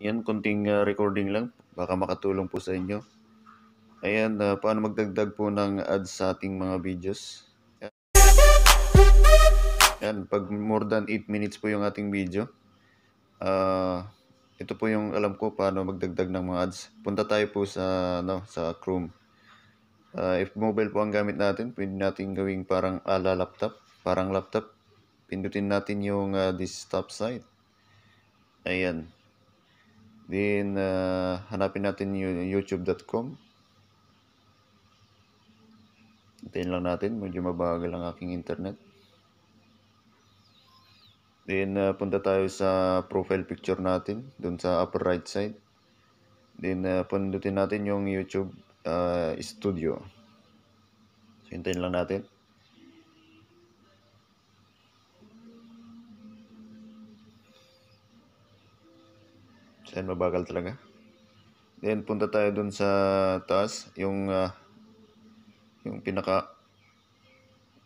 Yan, konting uh, recording lang. Baka makatulong po sa inyo. Ayan, uh, paano magdagdag po ng ads sa ating mga videos. Yan. Yan, pag more than 8 minutes po yung ating video. Uh, ito po yung alam ko paano magdagdag ng mga ads. Punta tayo po sa, no, sa Chrome. Uh, if mobile po ang gamit natin, pwede natin gawing parang ala laptop. Parang laptop. Pindutin natin yung uh, desktop site. Ayan. Then, uh, hanapin natin yung youtube.com. Hintayin lang natin. Medyo mabagal ang aking internet. Then, uh, punta tayo sa profile picture natin. Doon sa upper right side. Then, uh, pundutin natin yung YouTube uh, studio. So, hintayin lang natin. Saan mabagal talaga. Then punta tayo dun sa taas, yung uh, yung pinaka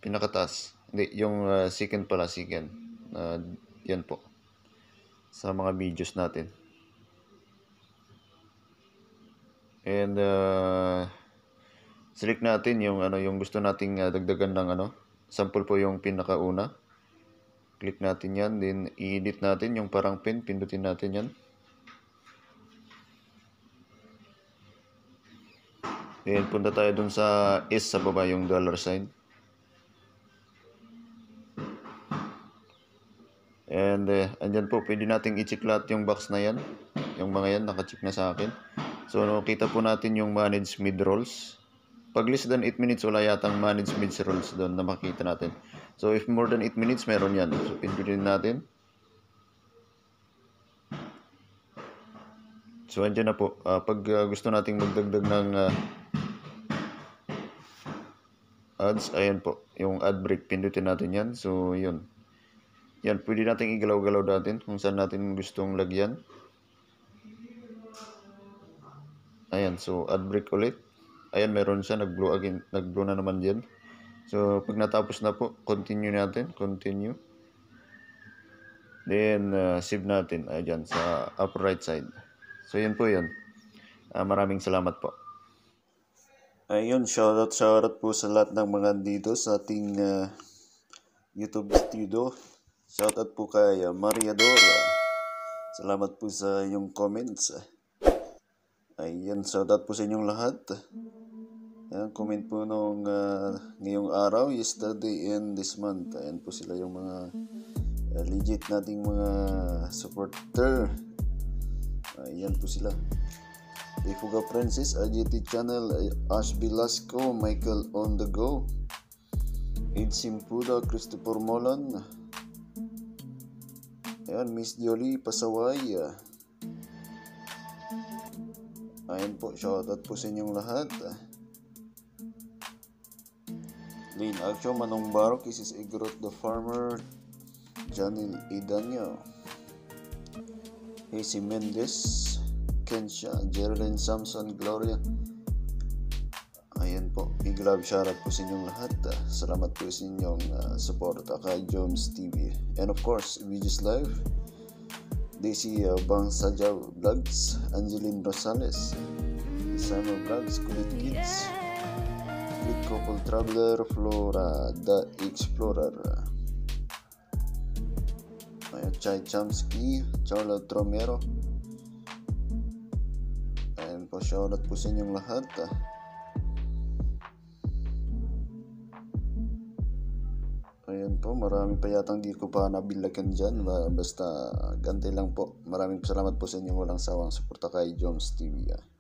pinakataas. Hindi, yung uh, second pala, second. Uh, yan po. Sa mga videos natin. And uh, select natin yung ano yung gusto nating uh, dagdagan ng ano. Sample po yung pinakauna. Click natin yan, then i-edit natin yung parang pin, pindutin natin yan. Then, punta tayo dun sa S sa baba, yung dollar sign. And, uh, andyan po, pwede nating i-check lahat yung box na yan. Yung mga yan, naka-check na sa akin. So, no, kita po natin yung manage mid rolls. Pag less than 8 minutes, wala yatang manage mid rolls doon na makita natin. So, if more than 8 minutes, meron yan. So, pindutin natin. So, andyan na po. Uh, pag uh, gusto nating magdagdag ng uh, ads, ayan po. Yung ad break, pindutin natin yan. So, yun. Yan, pwede natin igalaw-galaw natin kung saan natin gustong lagyan. Ayan, so ad break ulit. Ayan, meron siya. Nag-blow again. Nag-blow na naman yan. So, pag natapos na po, continue natin. Continue. Then, uh, save natin. Ayan, sa upper right side. So, yan po yun. Uh, maraming salamat po. Ayun, shoutout, shoutout po sa lahat ng mga dito sa ating uh, YouTube studio. Shoutout po kay uh, Maria Dora. Salamat po sa iyong comments. Ayun, shoutout po sa inyong lahat. Ayan, comment po nung uh, ngayong araw, yesterday and this month. Ayan po sila yung mga uh, legit nating mga supporter. Ayan po sila. Ifuga Francis, IGT Channel, Ash Velasco, Michael On The Go, Ed Simpuda, Christopher Molan, Ayan, Miss Jolie Pasaway. Ayan po, shoutout po sa inyong lahat. Lane Action, Manong Barok, Isis Igrot the Farmer, Janil Idanyo, Hazy Mendez, Kensha, Geraldine Samson, Gloria. Ayan po, big love shoutout po sa inyong lahat. Uh, salamat po sa inyong uh, support kay Jones TV. And of course, Videos Live, Daisy uh, Bang Sajaw Vlogs, Angeline Rosales, Summer Vlogs, Kulit Kids, Kulit Couple Traveler, Flora, The Explorer, Ayan, Chai Chamsky, Charlotte Romero, Ayan po, sa inyong lahat. Ah. Ayan po, marami pa yatang di ko pa nabilagan dyan. Basta gante lang po. Maraming salamat po sa inyong walang sawang suporta kay Jones TV. Ah.